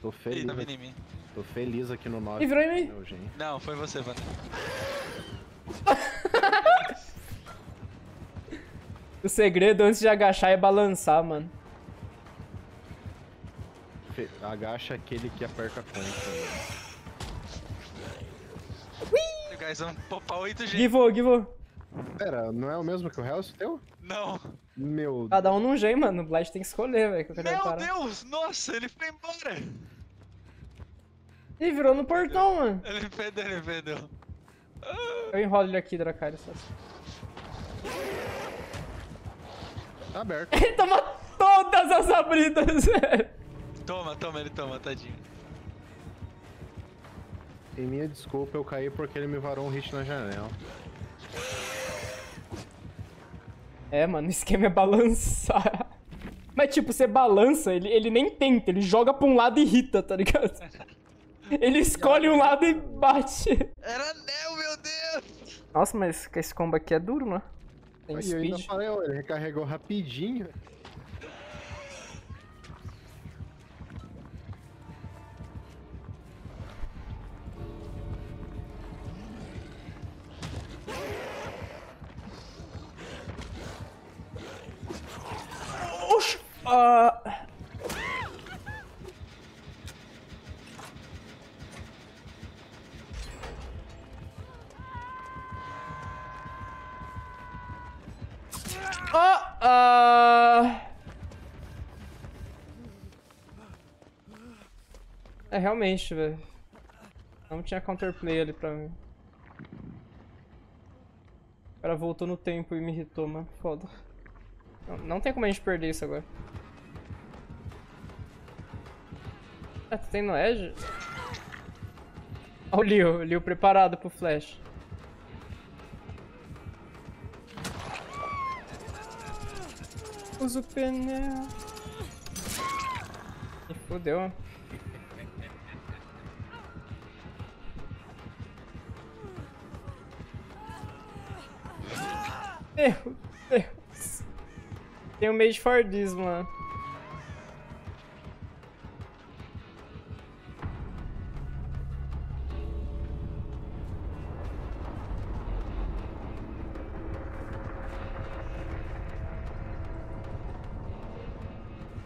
Tô feliz. tá vindo aqui- em mim. Tô feliz aqui no 9. Ih, virou em mim. Não, foi você, Wander. O segredo antes de agachar é balançar, mano. Fe- Agacha aquele que aperta a conta. O guys vão popar 8G. Givou, givou. Pera, não é o mesmo que o Hells teu? Não. Meu Cada um num jeito, mano. O Blast tem que escolher, velho. que Meu parar. Deus, nossa, ele foi embora. Ih, virou no portão, mano. Ele perdeu, ele perdeu. Eu enrolo ele aqui, Dracarys. só. Tá aberto. Ele toma todas as abridas, velho. Toma, toma, ele toma, tadinho. Em minha desculpa, eu caí porque ele me varou um hit na janela. É, mano, o esquema é balançar. Mas, tipo, você balança, ele, ele nem tenta, ele joga pra um lado e irrita, tá ligado? Ele escolhe um lado e bate. Era Neo, meu Deus. Nossa, mas esse combo aqui é duro, mano. Tem Aí eu ainda speed. falei, ó, ele recarregou rapidinho. Ah, Ah, ah. É, realmente, velho. Não tinha counterplay ali pra mim. O cara voltou no tempo e me irritou, mano. Foda. Não, não tem como a gente perder isso agora. Ah, tu tem no Edge? Olha o Leo, o Leo preparado pro flash. Usa o pneu. Ih, fodeu. Meu. Tem um Mage for this, mano.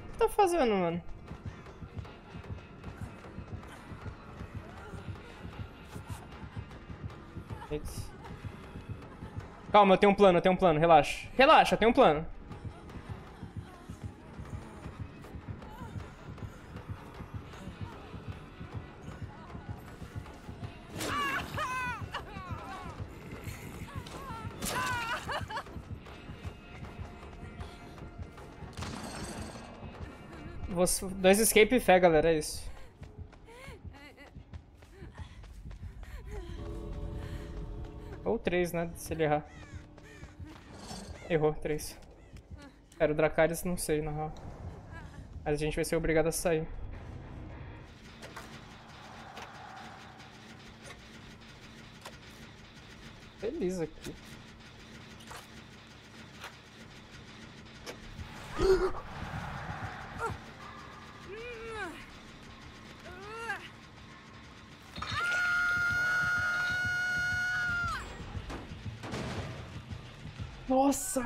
O que tá fazendo, mano? Calma, eu tenho um plano, eu tenho um plano, relaxa. Relaxa, eu tenho um plano. Você- Dois escape e fé, galera, é isso. Ou três, né? Se ele errar. Errou, três. Cara, o Dracarys não sei, na real. Mas a gente vai ser obrigado a sair. Feliz aqui. Nossa!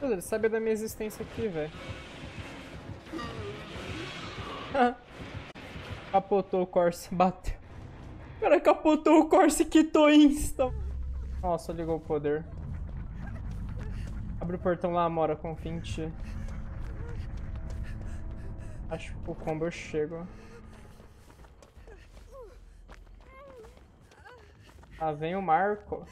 Ele sabe da minha existência aqui, velho. capotou o Corse, bateu. O cara capotou o Corse e quitou insta. Nossa, ligou o poder. Abre o portão lá, Mora, com 20. Acho que o combo eu chego. Lá vem o Marco.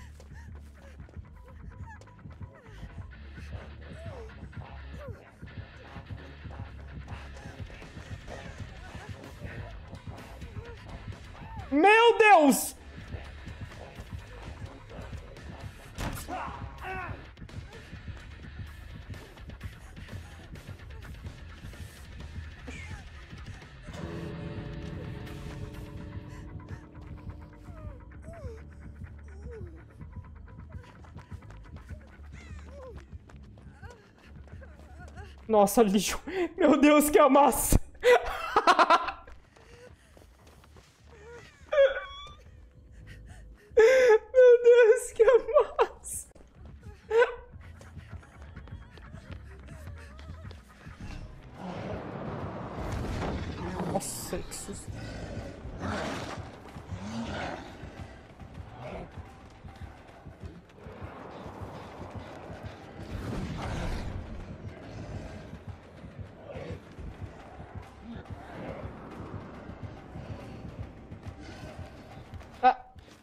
Meu Deus! Nossa, lixo. Meu Deus, que amassa.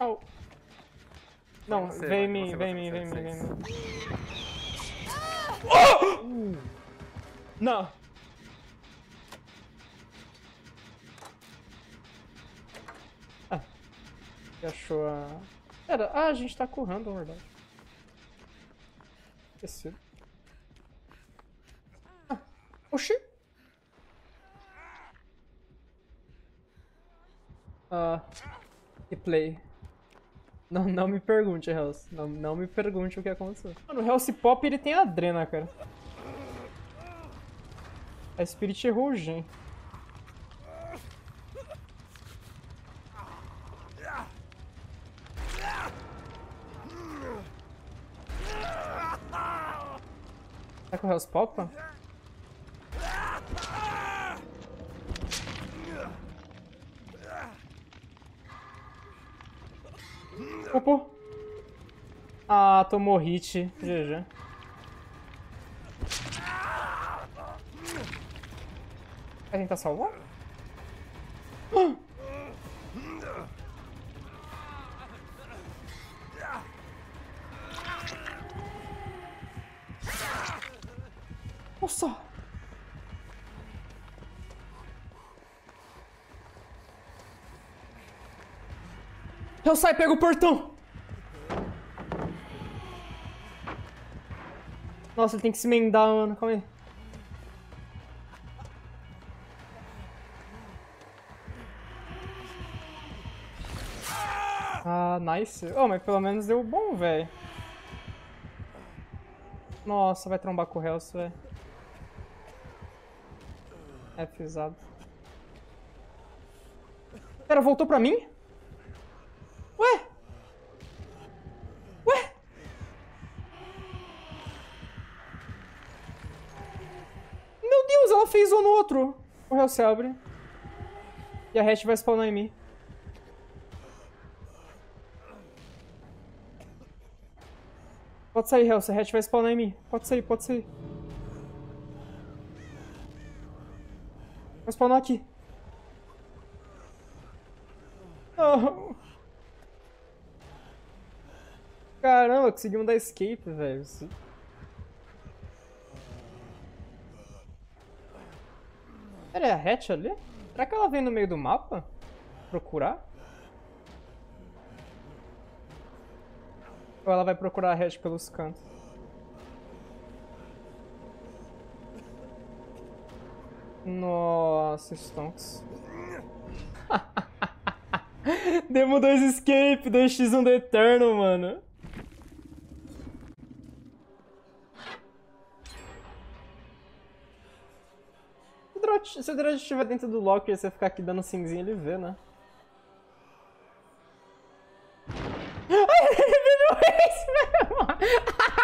Au. Não, Você vem em mim, vem em mim, vem em mim, vem em mim. Oh! Não. Ah. Ele achou a... Pera, ah, a gente tá currando, na verdade. Esqueci. Ah, oxi. Ah, e play. Não, não me pergunte, Hells. Não, não me pergunte o que aconteceu. Mano, o Hells Pop ele tem adrena, cara. A Spirit o gen. Será que o Hells Popa? Tomou hit. GG. Vai tentar salvar? Ah! Nossa! Eu saio, pega o portão! Nossa, ele tem que se emendar, mano. Calma aí. Ah, nice. Oh, mas pelo menos deu bom, velho. Nossa, vai trombar com o Hells, velho. É pisado. Pera, voltou pra mim? Ué? Ué? Meu Deus, ela fez um no outro. O Hell se abre. E a Hatch vai spawnar em mim. Pode sair, Hell. Se a Hatch vai spawnar em mim. Pode sair, pode sair. Vai spawnar aqui. Não. Caramba, conseguimos dar escape, velho. Pera aí, a hatch ali? Será que ela vem no meio do mapa? Procurar? Ou ela vai procurar a hatch pelos cantos? Nossa, Stonks. Demo 2 Escape, 2x1 do Eterno, mano. Se o Drot estiver dentro do locker você ficar aqui dando cinzinho, ele vê, né? Ai, ele viu isso mesmo!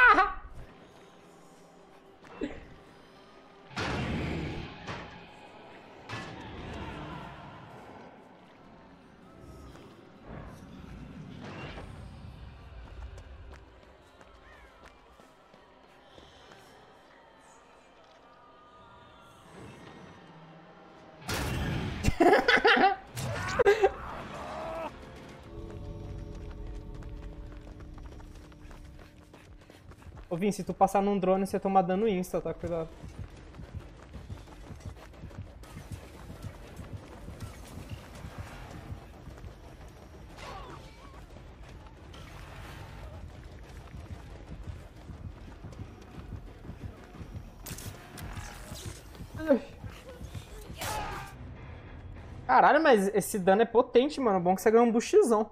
Ô Vin, se tu passar num drone, você toma dano insta, tá? Cuidado. Caralho, mas esse dano é potente, mano. Bom que você ganha um boostzão.